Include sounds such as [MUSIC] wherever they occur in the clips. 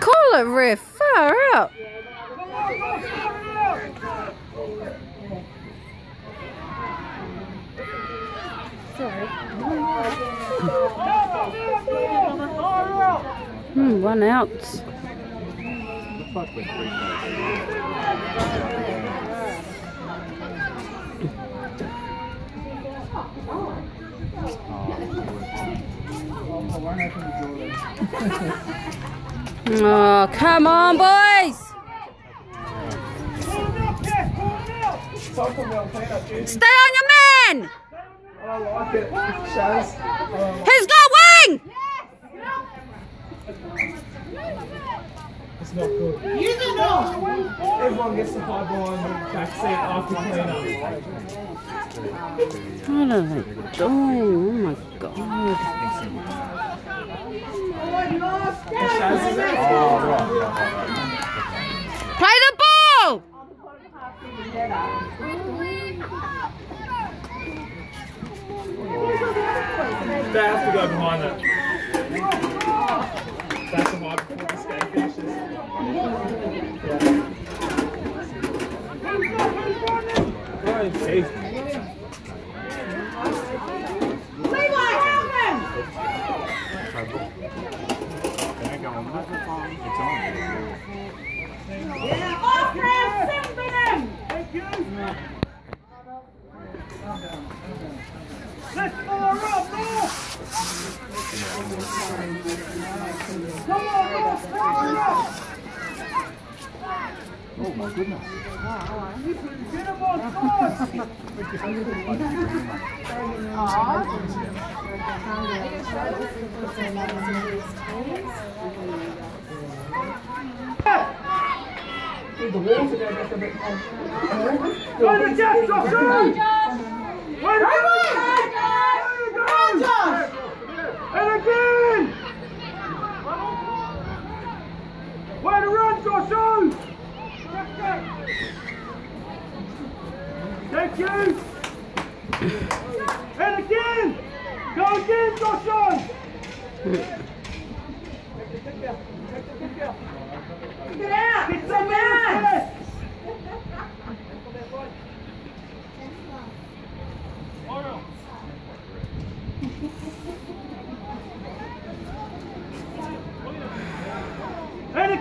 Call it riff. Far out. Hmm, one out. [LAUGHS] Oh, come on, boys! Stay on your man! I like it. Shaz. Oh, Who's got wing? it's not good. Everyone gets the high behind the back seat after cleanup. What are they doing? Oh my god. Shaz is it? Play the ball! They have to go behind that. That's the high before this game finishes. Yeah. Oh, are going to get a bit more. Where the the And Thank you! And again! Go again! Get out! Get some out!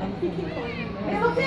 I'm thinking